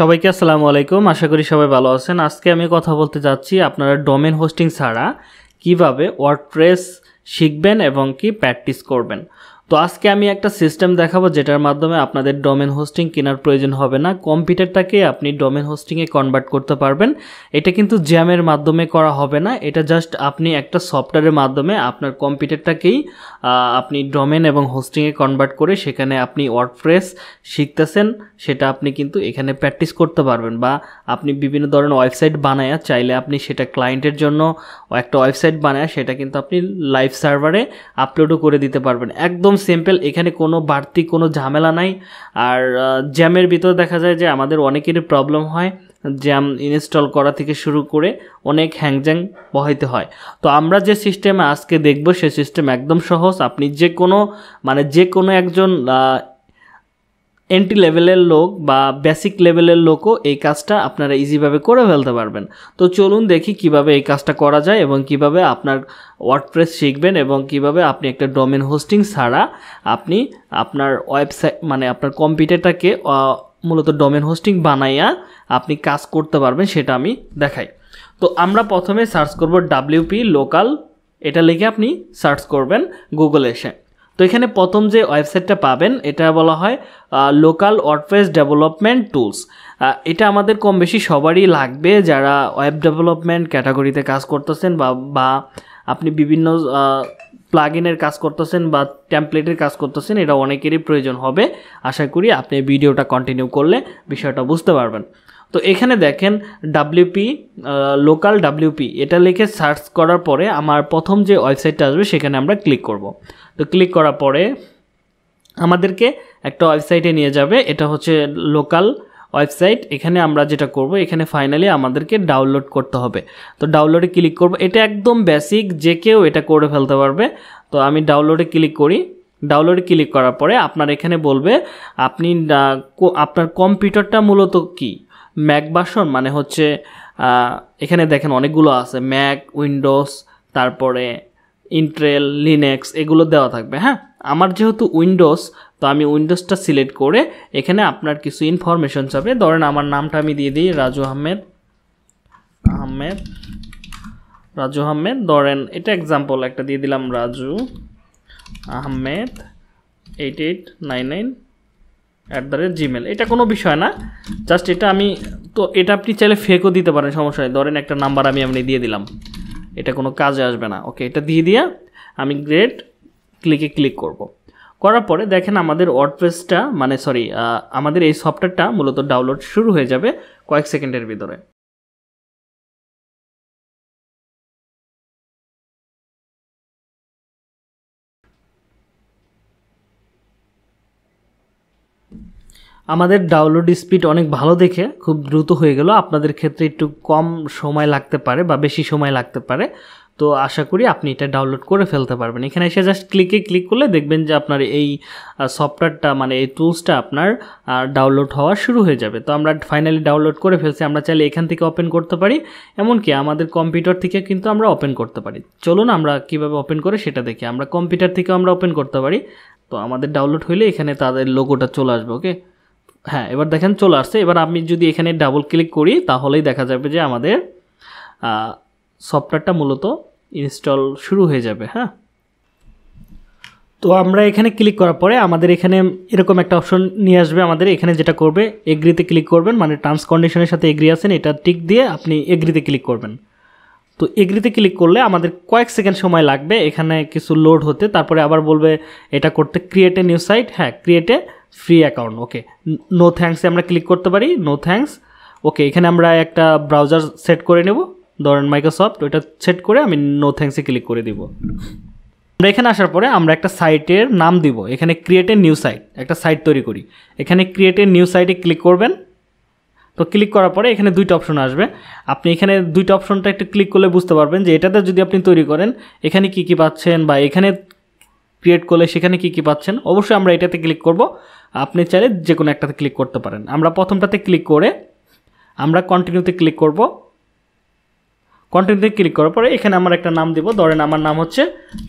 সবাইকে আসসালামু আলাইকুম। আশা করি সবাই ভালো আছেন। আজকে আমি কথা বলতে যাচ্ছি আপনারা ডোমেন হোস্টিং ছাড়া কীভাবে ওয়ার্ডপ্রেস শিখবেন এবং কি প্র্যাকটিস করবেন। তো আজকে আমি একটা সিস্টেম দেখাবো যেটার মাধ্যমে আপনাদের ডোমেন হোস্টিং কেনার প্রয়োজন হবে না। কম্পিউটারটাকে আপনি ডোমেন হোস্টিংয়ে কনভার্ট করতে পারবেন। এটা কিন্তু জ্যামের মাধ্যমে করা হবে না। এটা জাস্ট আপনি একটা সফটওয়্যারের মাধ্যমে আপনার কম্পিউটারটাকেই আপনি ডোমেন এবং হোস্টিংয়ে কনভার্ট করে সেখানে আপনি ওয়ার্ডপ্রেস শিখতেছেন। সেটা আপনি কিন্তু এখানে প্র্যাকটিস করতে পারবেন বা আপনি বিভিন্ন ধরনের ওয়েবসাইট বানায়া চাইলে আপনি সেটা ক্লায়েন্টের জন্য একটা ওয়েবসাইট বানায় সেটা কিন্তু আপনি লাইভ সার্ভারে আপলোডও করে দিতে পারবেন। একদম সিম্পল এখানে কোনো বাড়তি, কোনো ঝামেলা নাই। আর জ্যামের ভিতর দেখা যায় যে আমাদের অনেকেরই প্রবলেম হয় জ্যাম ইনস্টল করা থেকে শুরু করে অনেক হ্যাংজ্যাং বহাইতে হয়। তো আমরা যে সিস্টেমে আজকে দেখব, সে সিস্টেম একদম সহজ। আপনি যে কোনো মানে যে কোনো একজন এন্ট্রি লেভেলের লোক বা বেসিক লেভেলের লোকও এই কাজটা আপনারা ইজিভাবে করে ফেলতে পারবেন। তো চলুন দেখি কীভাবে এই কাজটা করা যায় এবং কীভাবে আপনার ওয়ার্ডপ্রেস শিখবেন এবং কীভাবে আপনি একটা ডোমেন হোস্টিং ছাড়া আপনি আপনার ওয়েবসাইট মানে আপনার কম্পিউটারটাকে মূলত ডোমেন হোস্টিং বানাইয়া আপনি কাজ করতে পারবেন সেটা আমি দেখাই। তো আমরা প্রথমে সার্চ করব ডাব্লিউপি লোকাল এটা লিখে আপনি সার্চ করবেন গুগলে এসে। তো এখানে প্রথম যে ওয়েবসাইটটা পাবেন, এটা বলা হয় লোকাল ওয়ার্ডপ্রেস ডেভেলপমেন্ট টুলস এটা আমাদের কম বেশি সবারই লাগবে যারা ওয়েব ডেভেলপমেন্ট ক্যাটাগরিতে কাজ করতেছেন বা বা আপনি বিভিন্ন প্লাগ ইনের কাজ করতেছেন বা ট্যাম্পলেটের কাজ করতেছেন, এটা অনেকেরই প্রয়োজন হবে। আশা করি আপনি ভিডিওটা কন্টিনিউ করলে বিষয়টা বুঝতে পারবেন। তো এখানে দেখেন ডাব্লিউপি লোকাল ডাব্লিউপি এটা লিখে সার্চ করার পরে আমার প্রথম যে ওয়েবসাইটটা আসবে, সেখানে আমরা ক্লিক করব। তো ক্লিক করার পরে আমাদেরকে একটা ওয়েবসাইটে নিয়ে যাবে। এটা হচ্ছে লোকাল ওয়েবসাইট এখানে আমরা যেটা করব, এখানে ফাইনালি আমাদেরকে ডাউনলোড করতে হবে। তো ডাউনলোডে ক্লিক করব। এটা একদম বেসিক যে কেউ এটা করে ফেলতে পারবে। তো আমি ডাউনলোডে ক্লিক করি। ডাউনলোডে ক্লিক করার পরে আপনার এখানে বলবে, আপনি আপনার কম্পিউটারটা মূলত কি? ম্যাক বাসন মানে হচ্ছে এখানে দেখেন অনেকগুলো আছে। ম্যাক উইন্ডোজ তারপরে ইন্ট্রেল লিনেক্স এগুলো দেওয়া থাকবে হ্যাঁ? আমার যেহেতু উইন্ডোজ তো আমি উইন্ডোজটা সিলেক্ট করে এখানে আপনার কিছু ইনফরমেশন চাবে ধরেন আমার নামটা আমি দিয়ে দিই, রাজু আহমেদ আহমেদ, রাজু আহমেদ। ধরেন এটা এক্সাম্পল একটা দিয়ে দিলাম, Raju Ahmed eight eight nine nine at the rate Gmail এটা কোনো বিষয় না জাস্ট এটা আমি, তো এটা আপনি চাইলে ফেকও দিতে পারেন, সমস্যা নেই। ধরেন একটা নাম্বার আমি আপনি দিয়ে দিলাম। এটা কোনো কাজে আসবে না ওকে, এটা দিয়ে দিয়ে আমি গ্রেট ক্লিকে ক্লিক করব। করার পরে দেখেন আমাদের ওয়ার্ডপ্রেসটা মানে সরি আমাদের এই সফটওয়্যারটা মূলত ডাউনলোড শুরু হয়ে যাবে কয়েক সেকেন্ডের ভিতরে আমাদের ডাউনলোড স্পিড অনেক ভালো দেখে খুব দ্রুত হয়ে গেল। আপনাদের ক্ষেত্রে একটু কম সময় লাগতে পারে বা বেশি সময় লাগতে পারে। তো আশা করি আপনি এটা ডাউনলোড করে ফেলতে পারবেন। এখানে এসে জাস্ট ক্লিকে ক্লিক করলে দেখবেন যে আপনার এই সফটওয়্যারটা মানে এই টুলসটা আপনার ডাউনলোড হওয়া শুরু হয়ে যাবে। তো আমরা ফাইনালি ডাউনলোড করে ফেলছি। আমরা চাইলে এখান থেকে ওপেন করতে পারি। এমনকি আমাদের কম্পিউটার থেকে কিন্তু আমরা ওপেন করতে পারি। চলুন আমরা কীভাবে ওপেন করে সেটা দেখি। আমরা কম্পিউটার থেকে আমরা ওপেন করতে পারি। তো আমাদের ডাউনলোড হইলে এখানে তাদের লোগোটা চলে আসবে ওকে হ্যাঁ এবার দেখেন চলে আসছে। এবার আমি যদি এখানে ডাবল ক্লিক করি, তাহলেই দেখা যাবে যে আমাদের সফটওয়্যারটা মূলত ইনস্টল শুরু হয়ে যাবে হ্যাঁ? তো আমরা এখানে ক্লিক করার পরে আমাদের এখানে এরকম একটা অপশন নিয়ে আসবে। আমাদের এখানে যেটা করবে এগ্রিতে ক্লিক করবেন মানে টার্মস কন্ডিশনের সাথে এগ্রি আছেন এটা টিক দিয়ে আপনি এগ্রিতে ক্লিক করবেন। তো এগ্রিতে ক্লিক করলে আমাদের কয়েক সেকেন্ড সময় লাগবে এখানে কিছু লোড হতে। তারপরে আবার বলবে, এটা করতে ক্রিয়েট নিউ সাইট হ্যাঁ create free account okay no থ্যাঙ্কসে আমরা ক্লিক করতে পারি নো থ্যাঙ্কস ওকে এখানে আমরা একটা ব্রাউজার সেট করে নেব, ধরেন মাইক্রোসফট ওইটা সেট করে আমি নো থ্যাঙ্কসে ক্লিক করে দিব। আমরা এখানে আসার পরে আমরা একটা সাইটের নাম দিব, এখানে ক্রিয়েট এ নিউ সাইট একটা সাইট তৈরি করি। এখানে ক্রিয়েট এ নিউ সাইটে ক্লিক করবেন, তো ক্লিক করার পরে এখানে দুইটা অপশন আসবে। আপনি এখানে দুইটা অপশনটা একটু ক্লিক করলে বুঝতে পারবেন যে এটাতে যদি আপনি তৈরি করেন, এখানে কি কি পাচ্ছেন বা এখানে ক্রিয়েট করলে সেখানে কি কি পাচ্ছেন? অবশ্যই আমরা এটাতে ক্লিক করব। আপনি চাইলে যে কোনো একটাতে ক্লিক করতে পারেন। আমরা প্রথমটাতে ক্লিক করে আমরা কন্টিনিউতে ক্লিক করব। কন্টিনিউতে ক্লিক করার পরে এখানে আমার একটা নাম দিব। ধরেন আমার নাম হচ্ছে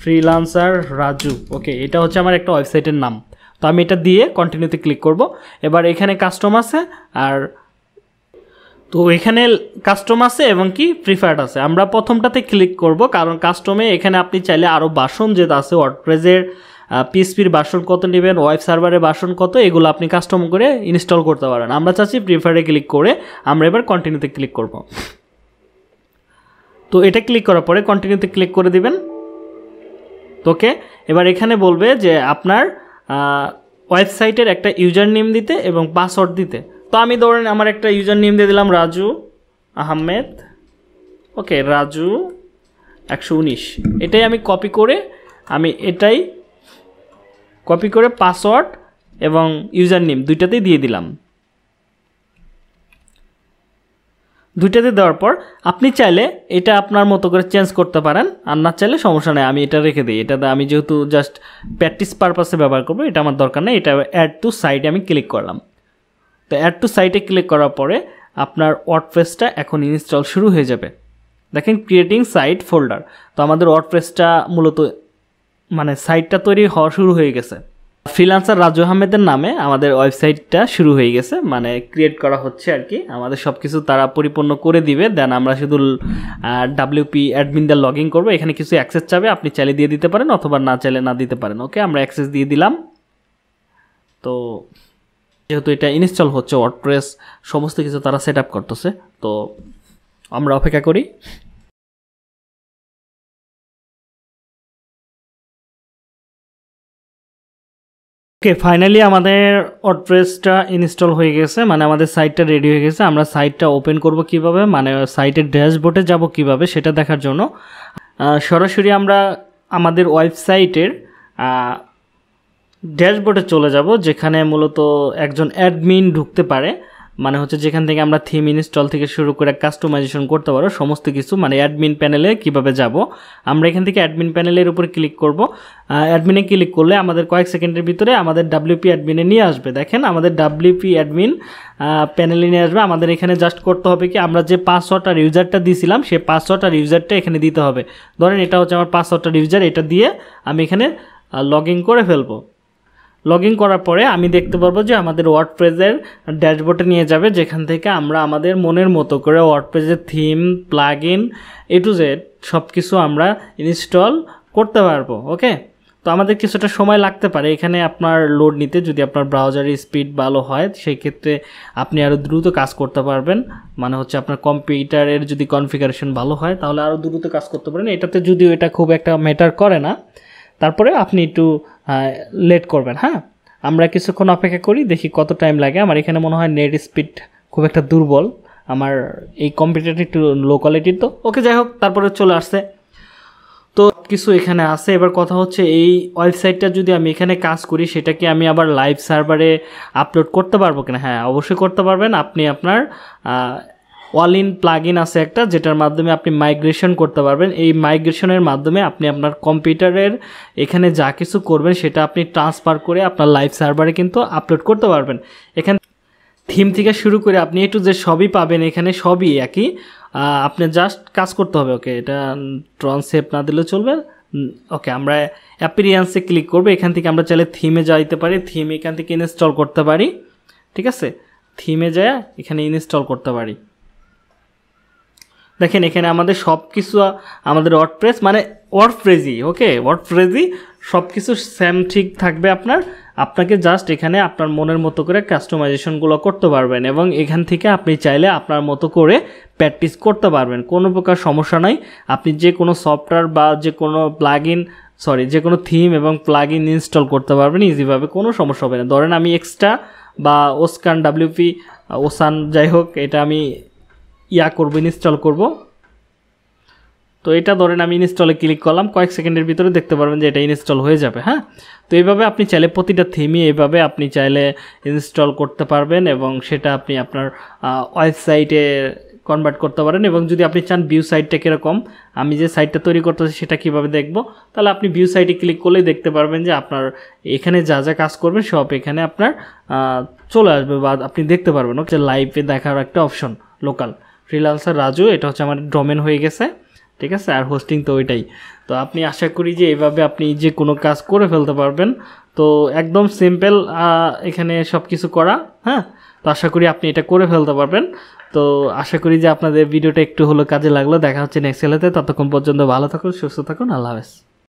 ফ্রিলান্সার রাজু। ওকে এটা হচ্ছে আমার একটা ওয়েবসাইটের নাম। তো আমি এটা দিয়ে কন্টিনিউতে ক্লিক করব। এবার এখানে কাস্টম আছে আর তো এখানে কাস্টম আছে এবং কি প্রিফার্ড আছে। আমরা প্রথমটাতে ক্লিক করব, কারণ কাস্টমে এখানে আপনি চাইলে আরও বাসন যেটা আছে ওয়ার্ডপ্রেসের পিএসপির বাসন কত নেবেন ওয়েব সার্ভারের বাসন কত, এগুলো আপনি কাস্টম করে ইনস্টল করতে পারেন। আমরা চাচ্ছি প্রিফারে ক্লিক করে আমরা এবার কন্টিনিউতে ক্লিক করব। তো এটা ক্লিক করার পরে কন্টিনিউতে ক্লিক করে দিবেন। তোকে এবার এখানে বলবে যে আপনার ওয়েবসাইটের একটা ইউজার নেম দিতে এবং পাসওয়ার্ড দিতে। তো আমি ধরেন আমার একটা ইউজার নেম দিয়ে দিলাম রাজু আহমেদ। ওকে, রাজু একশো উনিশ। এটাই আমি কপি করে, আমি এটাই কপি করে পাসওয়ার্ড এবং ইউজার নেম দুইটাতেই দিয়ে দিলাম। দুইটাতে দেওয়ার পর আপনি চাইলে এটা আপনার মতো করে চেঞ্জ করতে পারেন, আর না চাইলে সমস্যা নেই, আমি এটা রেখে দিই। এটাতে আমি যেহেতু জাস্ট প্র্যাকটিস পারপাসে ব্যবহার করব, এটা আমার দরকার নেই, এটা অ্যাড টু সাইডে আমি ক্লিক করলাম। তো অ্যাড টু সাইটে ক্লিক করার পরে আপনার ওয়ার্ডপ্রেসটা এখন ইনস্টল শুরু হয়ে যাবে। দেখেন ক্রিয়েটিং সাইট ফোল্ডার তো আমাদের ওয়ার্ডপ্রেসটা মূলত মানে সাইটটা তৈরি হওয়া শুরু হয়ে গেছে। ফ্রিলান্সার রাজু আহমেদের নামে আমাদের ওয়েবসাইটটা শুরু হয়ে গেছে। মানে ক্রিয়েট করা হচ্ছে আর কি। আমাদের সব কিছু তারা পরিপূর্ণ করে দিবে। দেন আমরা শুধু ডাব্লিউপি অ্যাডমিন দিয়ে লগ ইন করব। এখানে কিছু অ্যাক্সেস চাবে। আপনি চাইলে দিয়ে দিতে পারেন অথবা না চাইলে না দিতে পারেন। ওকে আমরা অ্যাক্সেস দিয়ে দিলাম। তো যেহেতু এটা ইনস্টল হচ্ছে ওয়ার্ডপ্রেস সমস্ত কিছু তারা সেট আপ করতেছে, তো আমরা অপেক্ষা করি। ওকে ফাইনালি আমাদের ওয়ার্ডপ্রেসটা ইনস্টল হয়ে গেছে মানে আমাদের সাইটটা রেডি হয়ে গেছে। আমরা সাইটটা ওপেন করব কীভাবে মানে সাইটের ড্যাশবোর্ডে যাব কীভাবে, সেটা দেখার জন্য। সরাসরি আমরা আমাদের ওয়েবসাইটের ড্যাশবোর্ডে চলে যাব, যেখানে মূলত একজন অ্যাডমিন ঢুকতে পারে। মানে হচ্ছে যেখান থেকে আমরা থিম ইনস্টল থেকে শুরু করে কাস্টমাইজেশন করতে পারো, সমস্ত কিছু মানে অ্যাডমিন প্যানেলে কীভাবে যাব। আমরা এখান থেকে অ্যাডমিন প্যানেলের উপর ক্লিক করব। অ্যাডমিনে ক্লিক করলে আমাদের কয়েক সেকেন্ডের ভিতরে আমাদের ডাব্লিউপি অ্যাডমিনে নিয়ে আসবে। দেখেন, আমাদের ডাব্লিউপি অ্যাডমিন প্যানেলে নিয়ে আসবে। আমাদের এখানে জাস্ট করতে হবে কি, আমরা যে পাসওয়ার্ড আর ইউজারটা দিয়েছিলাম সেই পাসওয়ার্ড আর ইউজারটা এখানে দিতে হবে। ধরেন এটা হচ্ছে আমার পাসওয়ার্ড আর ইউজার এটা দিয়ে আমি এখানে লগ ইন করে ফেলব। লগ ইন করার পরে আমি দেখতে পারব যে আমাদের ওয়ার্ডপ্রেজের ড্যাশবোর্ডে নিয়ে যাবে, যেখান থেকে আমরা আমাদের মনের মতো করে ওয়ার্ডপ্রেজের theme plugin A to Z সব কিছু আমরা ইনস্টল করতে পারব ওকে তো আমাদের কিছুটা সময় লাগতে পারে, এখানে আপনার লোড নিতে, যদি আপনার ব্রাউজারের স্পিড ভালো হয়, সেই ক্ষেত্রে আপনি আরও দ্রুত কাজ করতে পারবেন। মানে হচ্ছে আপনার কম্পিউটারের যদি কনফিগারেশন ভালো হয়, তাহলে আরও দ্রুত কাজ করতে পারেন। এটাতে যদিও এটা খুব একটা ম্যাটার করে না, তারপরে আপনি একটু লেট করবেন হ্যাঁ? আমরা কিছুক্ষণ অপেক্ষা করি, দেখি কত টাইম লাগে। আমার এখানে মনে হয় নেট স্পিড খুব একটা দুর্বল। আমার এই কম্পিউটারটি একটু লো কোয়ালিটির তো। ওকে যাই হোক, তারপরে চলে আসছে। তো কিছু এখানে আছে। এবার কথা হচ্ছে, এই ওয়েবসাইটটা যদি আমি এখানে কাজ করি সেটাকে আমি আবার লাইভ সার্ভারে আপলোড করতে পারব কিনা? হ্যাঁ অবশ্যই করতে পারবেন। আপনি আপনার ওয়াল ইন প্লাগ ইন আছে একটা, যেটার মাধ্যমে আপনি মাইগ্রেশন করতে পারবেন। এই মাইগ্রেশনের মাধ্যমে আপনি আপনার কম্পিউটারের এখানে যা কিছু করবেন, সেটা আপনি ট্রান্সফার করে আপনার লাইভ সার্ভারে কিন্তু আপলোড করতে পারবেন। এখানে থিম থেকে শুরু করে আপনি একটু যে সবই পাবেন, এখানে সবই একই। আপনি জাস্ট কাজ করতে হবে ওকে এটা ট্রান্সেপ না দিলেও চলবে। ওকে আমরা অ্যাপিরিয়ান্সে ক্লিক করব। এখান থেকে আমরা চাইলে থিমে যাইতে পারি থিম এখান থেকে ইনস্টল করতে পারি। ঠিক আছে? থিমে যায় এখানে ইনস্টল করতে পারি। দেখেন, এখানে আমাদের সব কিছু আমাদের ওয়ার্ডপ্রেস মানে ওয়ার্ডপ্রেসই ওকে ওয়ার্ডপ্রেসই সব কিছু স্যাম ঠিক থাকবে আপনার। আপনাকে জাস্ট এখানে আপনার মনের মতো করে কাস্টমাইজেশনগুলো করতে পারবেন এবং এখান থেকে আপনি চাইলে আপনার মতো করে প্র্যাকটিস করতে পারবেন। কোনো প্রকার সমস্যা নাই। আপনি যে কোনো সফটওয়্যার বা যে কোনো প্লাগ সরি যে কোনো থিম এবং প্লাগ ইন ইনস্টল করতে পারবেন ইজিভাবে কোনো সমস্যা হবে না। ধরেন আমি এক্সট্রা বা ওসকান ডাব্লিউপি ওসান যাই হোক, এটা আমি ইয়া করব, ইনস্টল করব। তো এটা ধরেন আমি ইনস্টলে ক্লিক করলাম, কয়েক সেকেন্ডের ভিতরে দেখতে পারবেন যে এটা ইনস্টল হয়ে যাবে হ্যাঁ? তো এইভাবে আপনি চাইলে প্রতিটা থিমই এইভাবে আপনি চাইলে ইনস্টল করতে পারবেন এবং সেটা আপনি আপনার ওয়েবসাইটে কনভার্ট করতে পারেন এবং যদি আপনি চান ভিউ সাইটটা কীরকম, আমি যে সাইটটা তৈরি করতেছি সেটা কীভাবে দেখব, তাহলে আপনি ভিউ সাইটে ক্লিক করলেই দেখতে পারবেন যে আপনার এখানে যা যা কাজ করবেন সব এখানে আপনার চলে আসবে বা আপনি দেখতে পারবেন, ওকে লাইভে দেখার একটা অপশন লোকাল ফ্রিলান্সার রাজু, এটা হচ্ছে আমার ডোমেন হয়ে গেছে, ঠিক আছে? আর হোস্টিং তো ওইটাই। তো আপনি আশা করি যে এইভাবে আপনি যে কোনো কাজ করে ফেলতে পারবেন। তো একদম সিম্পল এখানে সব কিছু করা হ্যাঁ? তো আশা করি আপনি এটা করে ফেলতে পারবেন। তো আশা করি যে আপনাদের ভিডিওটা একটু হলো কাজে লাগল। দেখা হচ্ছে নেক্সট এলাতে ততক্ষণ পর্যন্ত ভালো থাকুন, সুস্থ থাকুন। আল্লাহ হাফেজ।